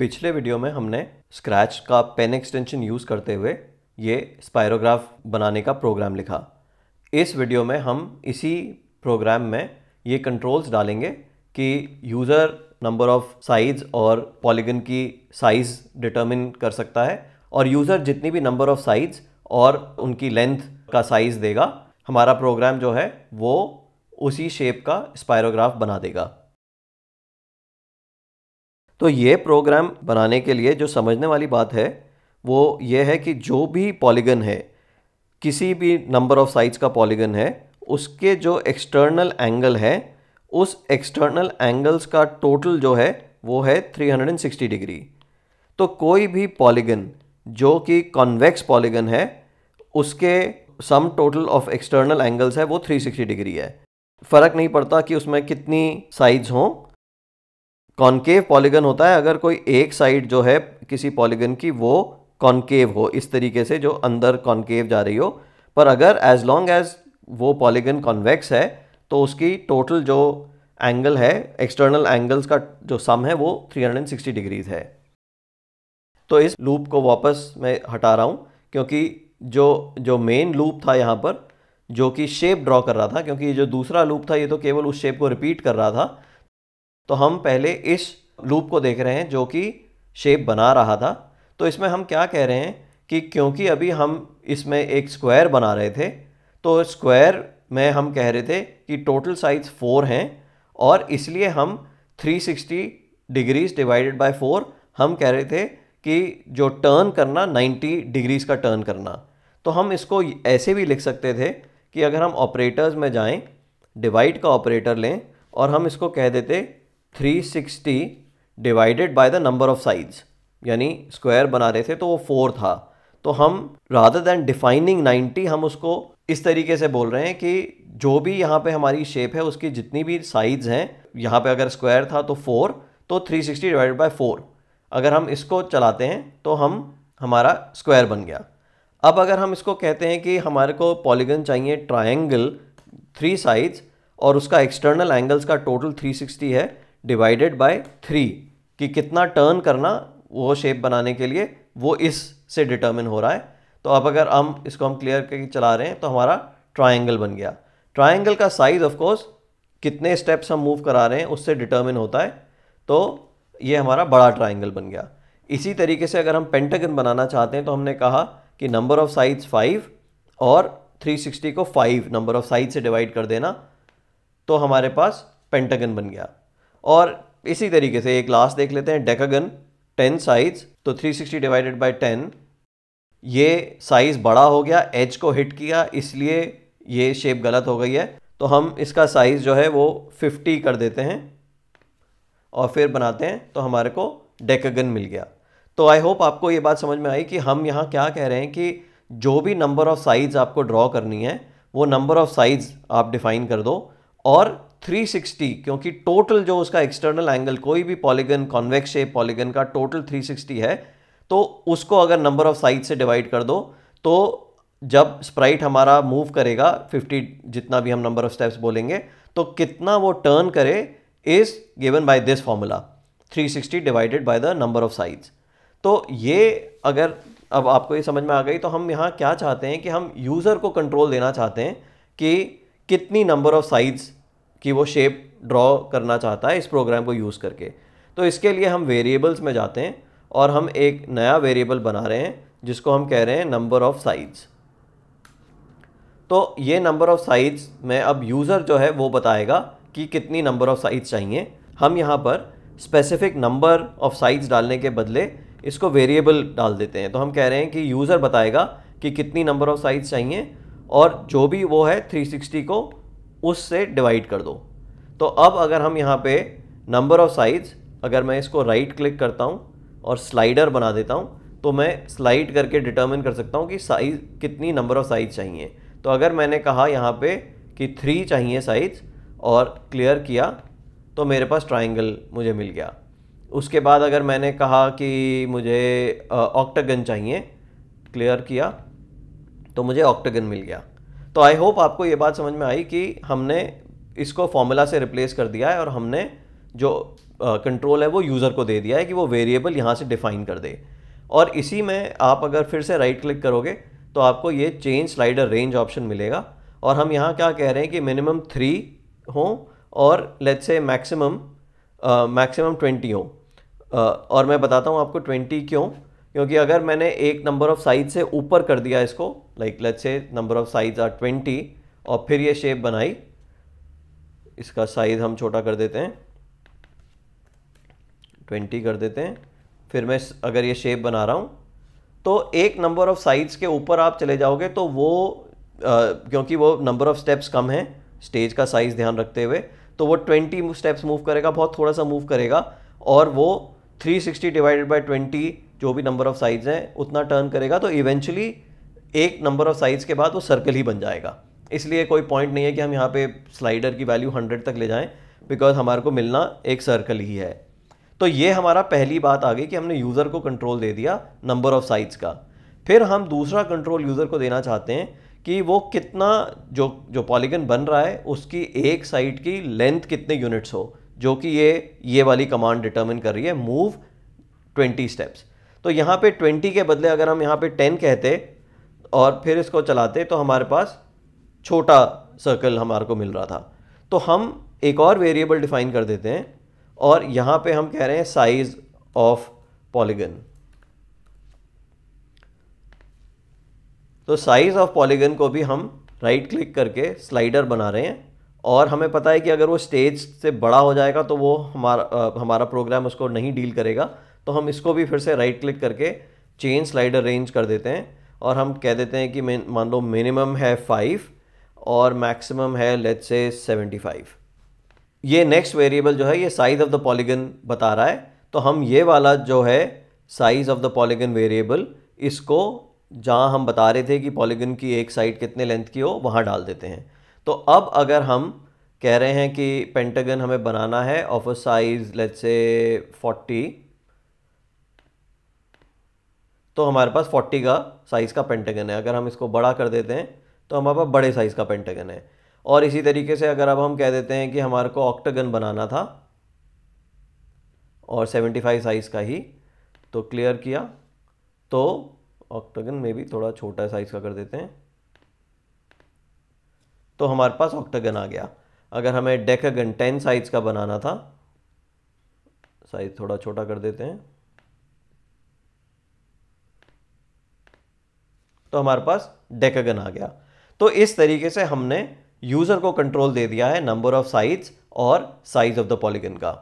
पिछले वीडियो में हमने स्क्रैच का पेन एक्सटेंशन यूज़ करते हुए ये स्पायरोग्राफ बनाने का प्रोग्राम लिखा। इस वीडियो में हम इसी प्रोग्राम में ये कंट्रोल्स डालेंगे कि यूज़र नंबर ऑफ़ साइज़ और पॉलीगन की साइज़ डिटरमिन कर सकता है और यूज़र जितनी भी नंबर ऑफ़ साइज़ और उनकी लेंथ का साइज़ देगा, हमारा प्रोग्राम जो है वो उसी शेप का स्पायरोग्राफ बना देगा। तो ये प्रोग्राम बनाने के लिए जो समझने वाली बात है, वो ये है कि जो भी पॉलीगन है, किसी भी नंबर ऑफ़ साइज़ का पॉलीगन है, उसके जो एक्सटर्नल एंगल है, उस एक्सटर्नल एंगल्स का टोटल जो है, वो है 360 डिग्री तो कोई भी पॉलीगन जो कि कॉन्वेक्स पॉलीगन है, उसके sum total of external angles है, वो 360 डिग्री है. फ़र्क नहीं पड़ता कि उसमें कितनी साइड्स हों कॉनकेव पॉलीगन होता है, अगर कोई एक साइड जो है किसी पॉलीगन की, वो कॉनकेव हो, इस तरीके से जो अंदर कॉनकेव जा रही हो। पर अगर एज लॉन्ग एज वो पॉलीगन कॉन्वेक्स है तो उसकी टोटल जो एंगल है एक्सटर्नल एंगल्स का जो सम है, वो 360 डिग्रीज है। तो इस लूप को वापस मैं हटा रहा हूँ, क्योंकि जो जो मेन लूप था यहाँ पर, जो कि शेप ड्रॉ कर रहा था, क्योंकि ये जो दूसरा लूप था, ये तो केवल उस शेप को रिपीट कर रहा था तो हम पहले इस लूप को देख रहे हैं जो कि शेप बना रहा था। तो इसमें हम क्या कह रहे हैं कि क्योंकि अभी हम इसमें एक स्क्वायर बना रहे थे तो स्क्वायर में हम कह रहे थे कि टोटल साइज़ फोर हैं और इसलिए हम 360 डिग्रीज डिवाइडेड बाय फोर हम कह रहे थे कि जो टर्न करना 90 डिग्रीज का टर्न करना। तो हम इसको ऐसे भी लिख सकते थे कि अगर हम ऑपरेटर्स में जाएँ डिवाइड का ऑपरेटर लें और हम इसको कह देते 360 divided by the number of sides यानी स्क्वायर बना रहे थे तो वो फोर था। तो हम रादर देन डिफाइनिंग 90 हम उसको इस तरीके से बोल रहे हैं कि जो भी यहाँ पे हमारी शेप है, उसकी जितनी भी साइज़ हैं, यहाँ पे अगर स्क्वायर था तो फोर तो 360 डिवाइडेड बाय फोर अगर हम इसको चलाते हैं तो हम, हमारा स्क्वायर बन गया। अब अगर हम इसको कहते हैं कि हमारे को पॉलीगन चाहिए ट्राइंगल थ्री साइड्स और उसका एक्सटर्नल एंगल्स का टोटल 360 है डिवाइडेड बाय थ्री कि कितना टर्न करना वो शेप बनाने के लिए वो इस से डिटर्मिन हो रहा है। तो अब अगर हम इसको हम क्लियर करके चला रहे हैं तो हमारा ट्राइंगल बन गया। ट्राइंगल का साइज़ ऑफ़ कोर्स कितने स्टेप्स हम मूव करा रहे हैं, उससे डिटर्मिन होता है। तो ये हमारा बड़ा ट्राइंगल बन गया। इसी तरीके से अगर हम पेंटागन बनाना चाहते हैं तो हमने कहा कि नंबर ऑफ़ साइड्स फाइव और 360 को फाइव नंबर ऑफ़ साइड से डिवाइड कर देना। तो हमारे पास पेंटागन बन गया। और इसी तरीके से एक लास्ट देख लेते हैं डेकागन टेन साइज़ तो 360 डिवाइडेड बाय 10 ये साइज़ बड़ा हो गया एज को हिट किया, इसलिए ये शेप गलत हो गई है। तो हम इसका साइज़ जो है वो 50 कर देते हैं और फिर बनाते हैं तो हमारे को डेकागन मिल गया। तो आई होप आपको ये बात समझ में आई कि हम यहाँ क्या कह रहे हैं कि जो भी नंबर ऑफ़ साइज़ आपको ड्रॉ करनी है, वो नंबर ऑफ़ साइज़ आप डिफ़ाइन कर दो और 360 क्योंकि टोटल जो उसका एक्सटर्नल एंगल कोई भी पॉलीगन कॉन्वेक्स शेप पॉलीगन का टोटल 360 है तो उसको अगर नंबर ऑफ़ साइड से डिवाइड कर दो तो जब स्प्राइट हमारा मूव करेगा 50 जितना भी हम नंबर ऑफ़ स्टेप्स बोलेंगे तो कितना वो टर्न करे is given by this formula 360 divided by the number of sides तो ये अगर अब आपको ये समझ में आ गई तो हम यहाँ क्या चाहते हैं कि हम यूज़र को कंट्रोल देना चाहते हैं कि कितनी नंबर ऑफ़ साइड्स की वो शेप ड्रॉ करना चाहता है इस प्रोग्राम को यूज़ करके। तो इसके लिए हम वेरिएबल्स में जाते हैं और हम एक नया वेरिएबल बना रहे हैं, जिसको हम कह रहे हैं नंबर ऑफ़ साइज़ तो ये नंबर ऑफ़ साइज़ में अब यूज़र जो है वो बताएगा कि कितनी नंबर ऑफ़ साइज़ चाहिए। हम यहाँ पर स्पेसिफिक नंबर ऑफ़ साइज़ डालने के बदले इसको वेरिएबल डाल देते हैं। तो हम कह रहे हैं कि यूज़र बताएगा कि कितनी नंबर ऑफ़ साइज़ चाहिए और जो भी वो है 360 को उससे डिवाइड कर दो। तो अब अगर हम यहाँ पे नंबर ऑफ़ साइज़ अगर मैं इसको राइट right क्लिक करता हूँ और स्लाइडर बना देता हूँ तो मैं स्लाइड करके डिटर्मिन कर सकता हूँ कि साइज़ कितनी नंबर ऑफ़ साइज़ चाहिए। तो अगर मैंने कहा यहाँ पे कि थ्री चाहिए साइज़ और क्लियर किया तो मेरे पास ट्राइंगल मुझे मिल गया। उसके बाद अगर मैंने कहा कि मुझे ऑक्टागन चाहिए क्लियर किया तो मुझे ऑक्टागन मिल गया। तो आई होप आपको ये बात समझ में आई कि हमने इसको फॉर्मूला से रिप्लेस कर दिया है और हमने जो कंट्रोल है वो यूज़र को दे दिया है कि वो वेरिएबल यहाँ से डिफाइन कर दे। और इसी में आप अगर फिर से राइट क्लिक करोगे तो आपको ये चेंज स्लाइडर रेंज ऑप्शन मिलेगा। और हम यहाँ क्या कह रहे हैं कि मिनिमम थ्री हो और let's say maximum maximum twenty हो। और मैं बताता हूँ आपको ट्वेंटी क्यों। क्योंकि अगर मैंने एक नंबर ऑफ़ साइज़ से ऊपर कर दिया इसको like let's say number of size are twenty और फिर ये शेप बनाई इसका साइज़ हम छोटा कर देते हैं ट्वेंटी कर देते हैं फिर मैं अगर ये शेप बना रहा हूँ तो एक नंबर ऑफ़ साइज़ के ऊपर आप चले जाओगे तो वो आ, क्योंकि वो नंबर ऑफ़ स्टेप्स कम है स्टेज का साइज़ ध्यान रखते हुए तो वो 20 स्टेप्स मूव करेगा बहुत थोड़ा सा मूव करेगा और वो 360 डिवाइडेड बाई 20 जो भी नंबर ऑफ़ साइड्स हैं, उतना टर्न करेगा तो इवेंचुअली एक नंबर ऑफ़ साइड्स के बाद वो सर्कल ही बन जाएगा। इसलिए कोई पॉइंट नहीं है कि हम यहाँ पे स्लाइडर की वैल्यू 100 तक ले जाएँ बिकॉज़ हमारे को मिलना एक सर्कल ही है। तो ये हमारा पहली बात आ गई कि हमने यूज़र को कंट्रोल दे दिया नंबर ऑफ़ साइड्स का। फिर हम दूसरा कंट्रोल यूज़र को देना चाहते हैं कि वो कितना, जो जो पॉलीगन बन रहा है, उसकी एक साइड की लेंथ कितने यूनिट्स हो, जो कि ये ये वाली कमांड डिटर्मिन कर रही है मूव 20 स्टेप्स तो यहाँ पे 20 के बदले अगर हम यहाँ पे 10 कहते और फिर इसको चलाते तो हमारे पास छोटा सर्कल हमारे को मिल रहा था। तो हम एक और वेरिएबल डिफाइन कर देते हैं और यहाँ पे हम कह रहे हैं साइज़ ऑफ़ पॉलीगन तो साइज़ ऑफ़ पॉलीगन को भी हम राइट right क्लिक करके स्लाइडर बना रहे हैं और हमें पता है कि अगर वो स्टेज से बड़ा हो जाएगा तो वो हमारा हमारा प्रोग्राम उसको नहीं डील करेगा। तो हम इसको भी फिर से राइट क्लिक करके चेंज स्लाइडर रेंज कर देते हैं और हम कह देते हैं कि मान लो मिनिमम है फाइव और मैक्सिमम है लेट्स से सेवेंटी फाइव ये नेक्स्ट वेरिएबल जो है, ये साइज़ ऑफ़ द पॉलीगन बता रहा है। तो हम ये वाला जो है size of the polygon variable इसको जहाँ हम बता रहे थे कि पॉलीगन की एक साइड कितने लेंथ की हो, वहाँ डाल देते हैं। तो अब अगर हम कह रहे हैं कि पेंटागन हमें बनाना है ऑफ़ अ साइज़ लेट्स से 40 तो हमारे पास 40 का साइज़ का पेंटागन है। अगर हम इसको बड़ा कर देते हैं तो हमारे पास बड़े साइज़ का पेंटागन है। और इसी तरीके से अगर अब हम कह देते हैं कि हमारे को ऑक्टागन बनाना था, और 75 साइज़ का ही तो क्लियर किया। तो ऑक्टागन में भी थोड़ा छोटा साइज़ का कर देते हैं। तो हमारे पास ऑक्टागन आ गया। अगर हमें डेकागन टेन साइज़ का बनाना था साइज़ थोड़ा छोटा कर देते हैं। तो हमारे पास डेकागन आ गया। तो इस तरीके से हमने यूज़र को कंट्रोल दे दिया है नंबर ऑफ़ साइड्स और साइज़ ऑफ़ द पॉलीगन का।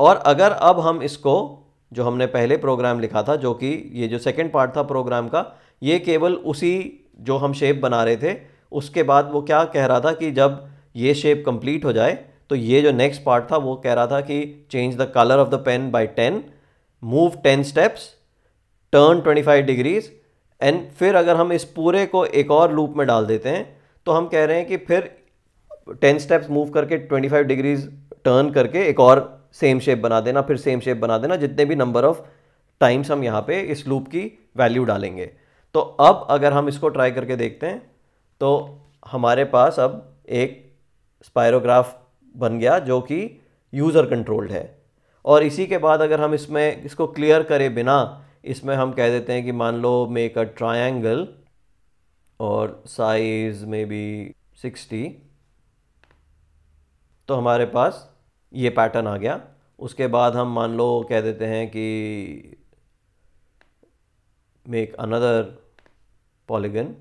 और अगर अब हम इसको, जो हमने पहले प्रोग्राम लिखा था, जो कि ये जो सेकेंड पार्ट था प्रोग्राम का, ये केवल उसी जो हम शेप बना रहे थे, उसके बाद वो क्या कह रहा था कि जब ये शेप कंप्लीट हो जाए तो ये जो नेक्स्ट पार्ट था, वो कह रहा था कि change the colour of the pen by ten move ten steps turn twenty five degrees and फिर अगर हम इस पूरे को एक और लूप में डाल देते हैं तो हम कह रहे हैं कि फिर टेन स्टेप्स मूव करके ट्वेंटी फाइव डिग्रीज टर्न करके एक और सेम शेप बना देना, फिर सेम शेप बना देना, जितने भी नंबर ऑफ़ टाइम्स हम यहाँ पे इस लूप की वैल्यू डालेंगे। तो अब अगर हम इसको ट्राई करके देखते हैं तो हमारे पास अब एक स्पायरोग्राफ बन गया जो कि यूज़र कंट्रोल्ड है। और इसी के बाद अगर हम इसमें, इसको क्लियर करें बिना इसमें हम कह देते हैं कि मान लो मेक अ ट्रायंगल और साइज़ में बी सिक्सटी तो हमारे पास ये पैटर्न आ गया। उसके बाद हम मान लो कह देते हैं कि मेक अनदर पॉलीगन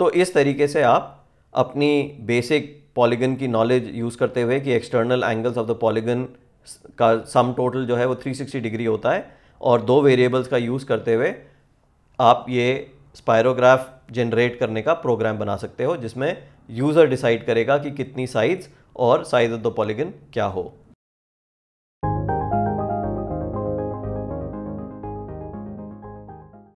तो इस तरीके से आप अपनी बेसिक पॉलीगन की नॉलेज यूज़ करते हुए कि external angles of the polygon का सम टोटल जो है वो 360 डिग्री होता है। और दो वेरिएबल्स का यूज़ करते हुए आप ये स्पायरोग्राफ जनरेट करने का प्रोग्राम बना सकते हो, जिसमें यूज़र डिसाइड करेगा कि कितनी साइज़ और साइज़ ऑफ़ द पॉलीगन क्या हो।